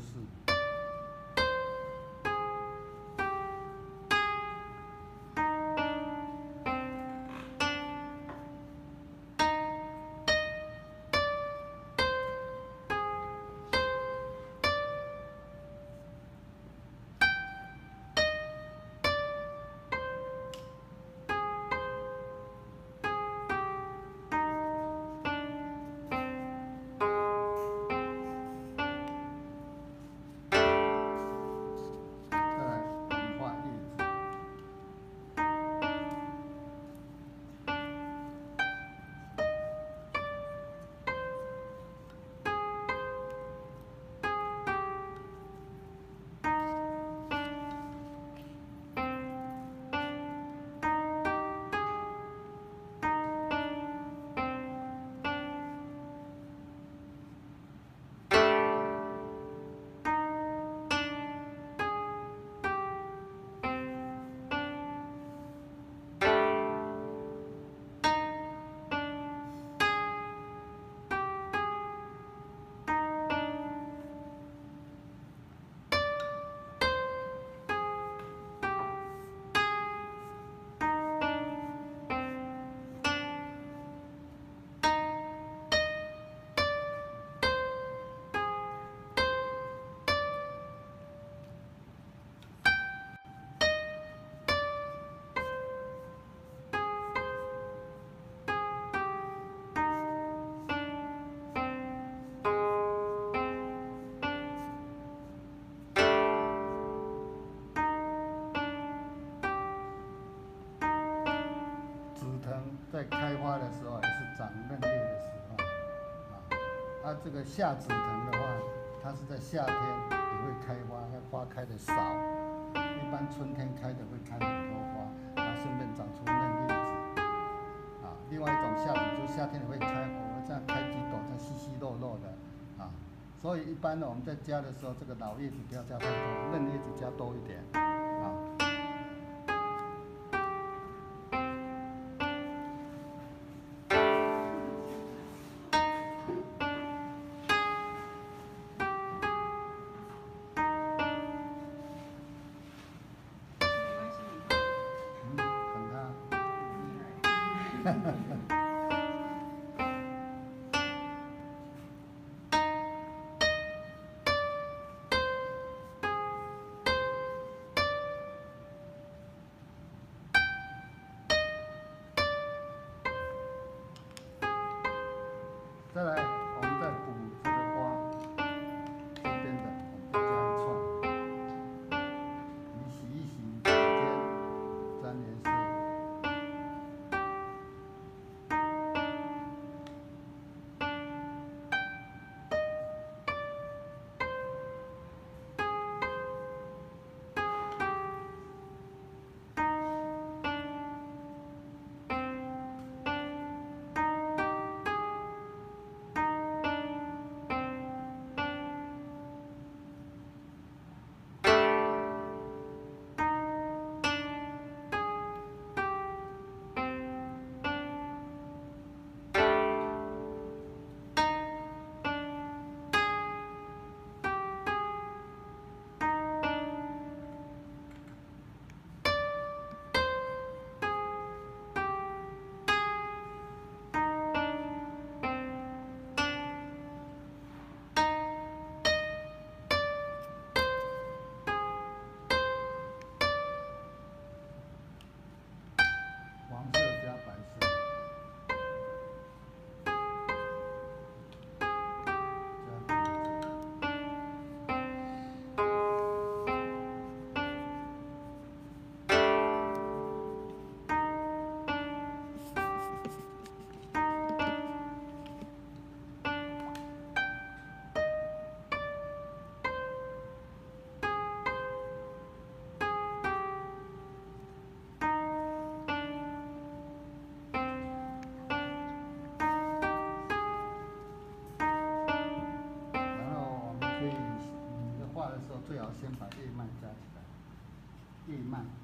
是。在开花的时候也是长嫩叶的时候，啊，它这个夏紫藤的话，它是在夏天也会开花，它花开的少，一般春天开的会开很多花，然后顺便长出嫩叶子，啊，另外一种夏紫就夏天也会开，我们这样开几朵，这样稀稀落落的，啊，所以一般呢我们在加的时候，这个老叶子不要加太多，嫩叶子加多一点，再来，Amen.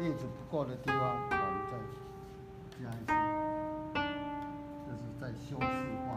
叶子不够的地方，我们再加一些，这是在修饰。